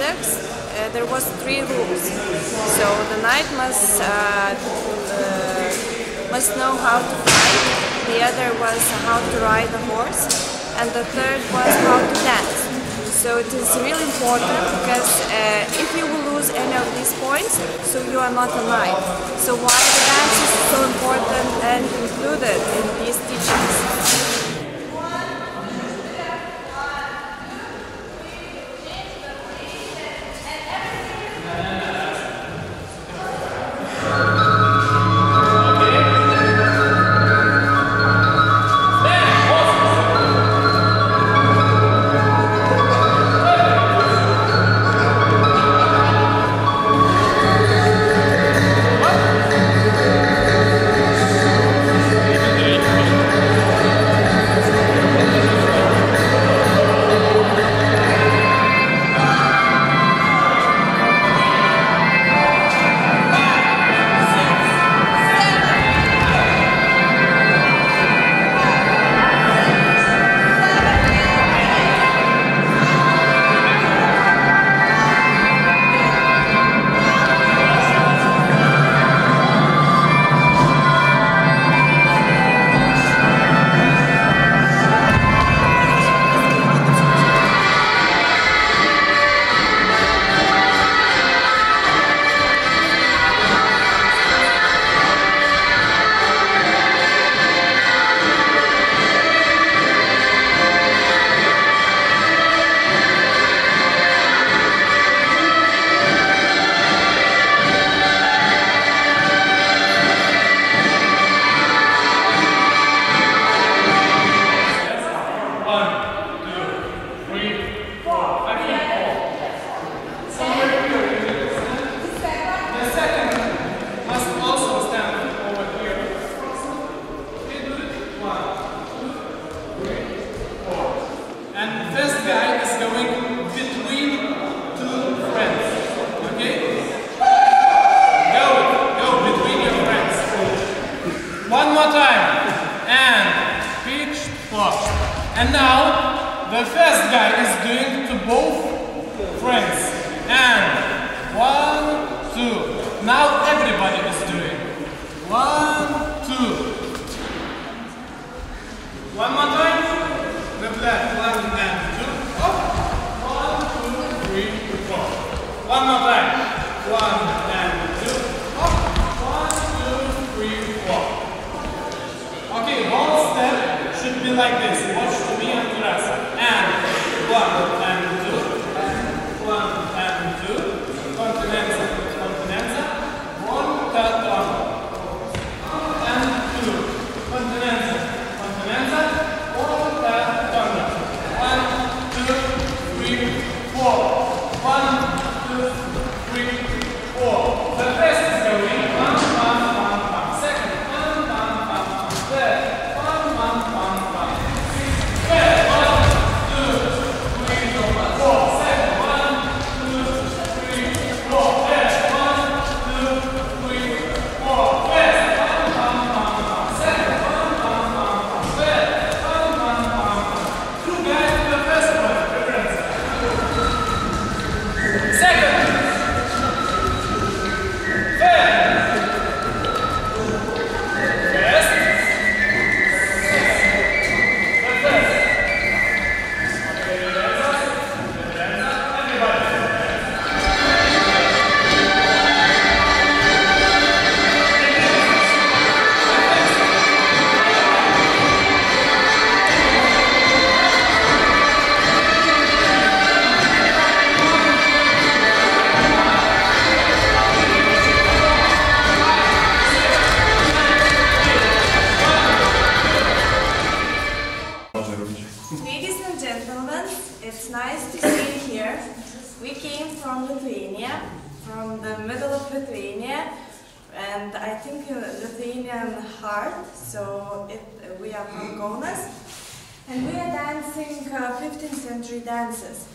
uh, there was three rules. So the knight must uh, uh, must know how to fight. The other was how to ride a horse, and the third was how to dance. So it is really important because uh, if you will lose any of these points, so you are not a knight. So why the dance is so important and included in these teachings. much. And now, the first guy is doing to both friends. And one, two. Now everybody is doing. One, two. One more time. With left, one and two. Up. One, two, three, four. One more time. One, like this. nice to see you here. We came from Lithuania, from the middle of Lithuania, and I think Lithuanian heart, so it, we are from and we are dancing uh, 15th century dances.